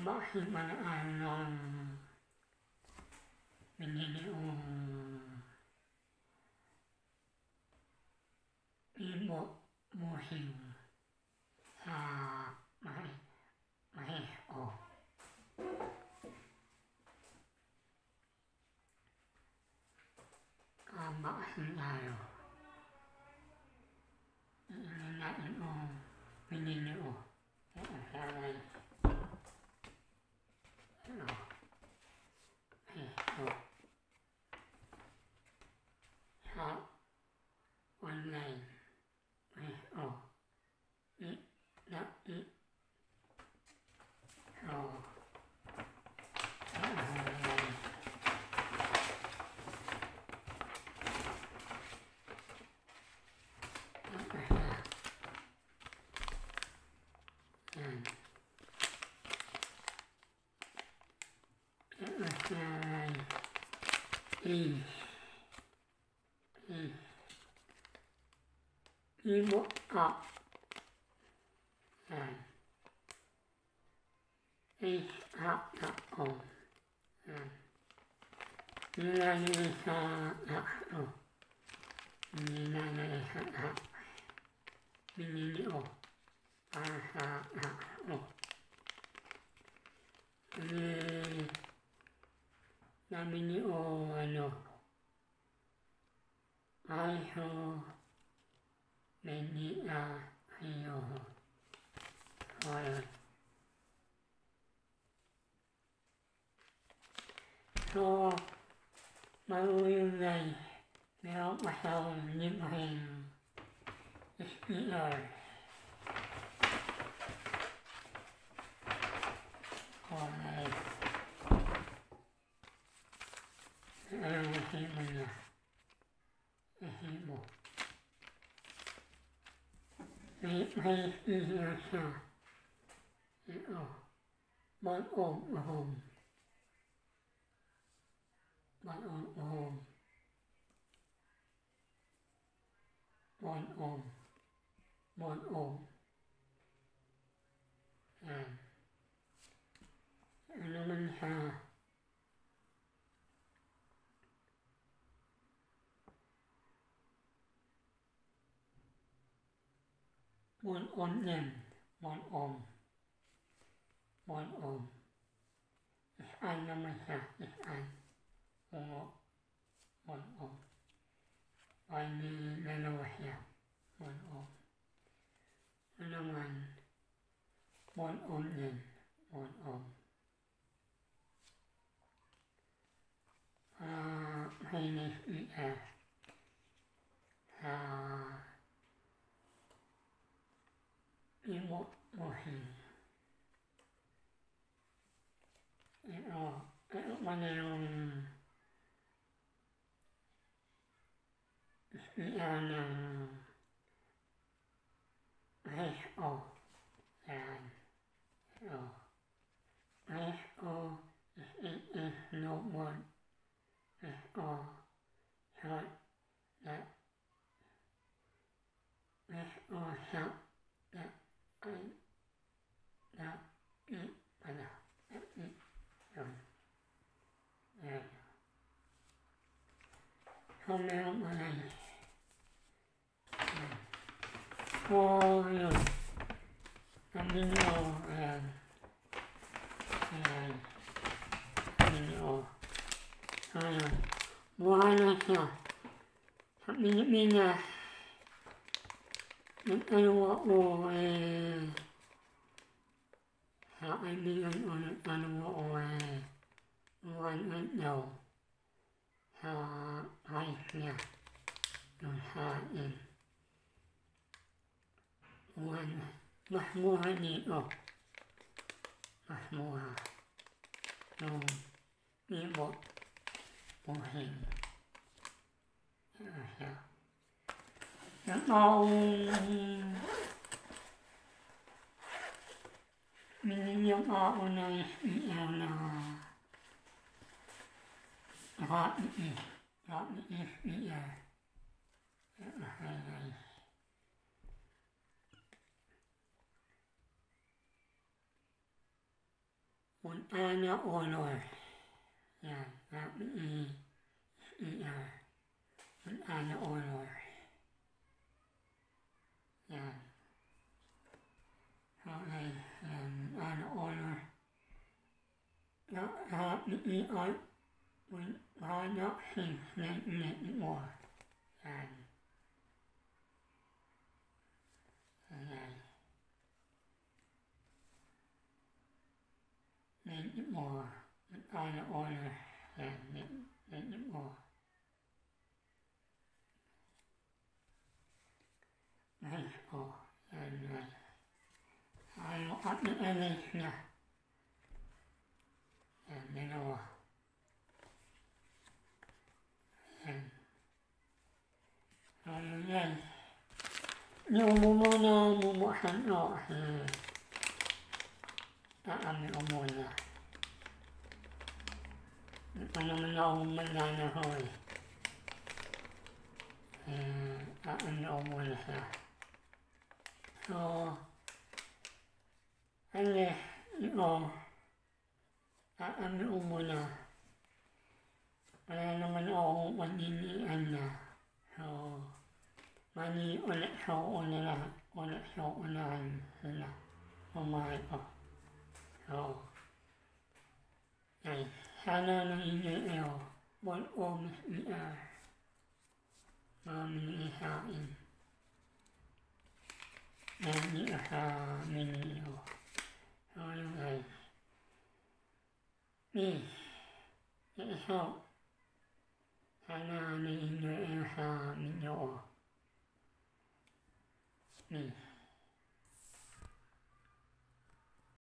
bahim al-alam menjadi ibu muhim ha mai mai oh bahim ayo ini nak oh menjadi oh Hai. いいもあいはたおみなにさあおみなにさあみにおあさあ namini o ano? Ai ho meni a ai ho rồi so bao nhiêu ngày nếu bắt đầu nhiễm hình ít rồi Himalaya Himo May Hiyasa Eo Bạn ôm hồn Bạn ôm hồn Bạn ôm Bạn ôm Hàm Lưu Minh Hà มอนอมนั่นมอนอมมอนอมอันนั้นไม่หาอันมอนมอนอมอันนี้นั่นเราหามอนอมอันนั้นมันมอนอมนั่นมอนอมอ่าให้ในอีอา It all, it went on, on Rico, and so Rico is, is no one, it's that Rico helps hôm nay hôm này. Cô rồi năm đi nhau là là đi nhau rồi mua hai năm rồi sắp đi mình nhà những cái ô họ anh đi ăn ăn ăn ô ăn ăn đầu họ hay nha. Rồi họ in ăn mahmud ni o mahmud rồi à. đi bộ. Bộ hình. Yeah. ô mình nhung ô này. Yêu nó họ đi họ đi đi à hay hay un ana olor. Ja, ja, i, i, ja. Un ana olor. Ja. Ha, ei, um, ana olor. Ja, ha, i, i, ai, un, ha, ja, hin, ne, ne, i, o. Ja. Ja. Nên mùa anymore. là and là hèn những những mùa này ồ and then I'll Ano na, yung mumuna, mumuhan o, naami ko muna. Hindi pa naman ako mananaho eh. Uh, naami ko muna siya. So, ano, ito, naami ko muna. Wala naman ودين أن مني أول شوء لها أول شوء لها هنا وما يقف شوء يعني حلال إلى إيو والأمس إلى ما من إيحاء من إيحاء من إيو شوء لها นี่ไอ้ชอบ أنا من إنسان من يوم